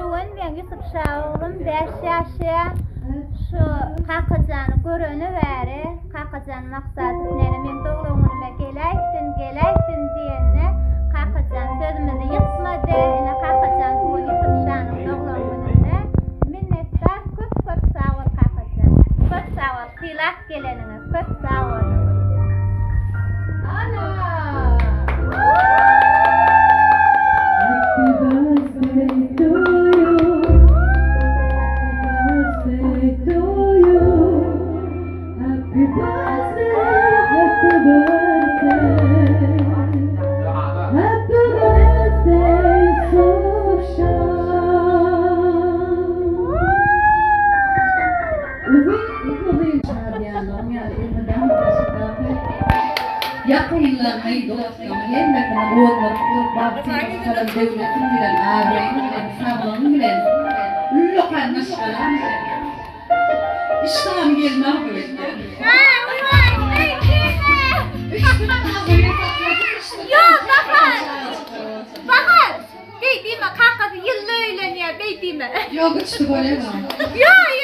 şu gün ben Yusuf Şahulum 5 yaşa şu kakacanı görönü bäri kakacan maksady näme men doglagyma gelekdin gelekdin diýende kakajan sözümizi ýetmedi ine kakajan bu Yusuf Şahulum doglagyna minnetdar köp köp sag ol kakajan köp sag ol tilak gelenine köp sag ol. Ana! Happy birthday dostum, yenmekine boğulmak, babsıyla kalan devletin bilen ağabeyin bilen, sabrın bilen, lokan naşkalan bilen. İştahım gelmem böyle. Yok, bakın. Bakın. Beydime kakası yıllı öyleniyor beydime. Yok, işte böyle mi? Yok